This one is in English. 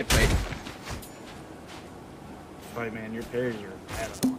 Hit bait. Sorry, man. Your parries are.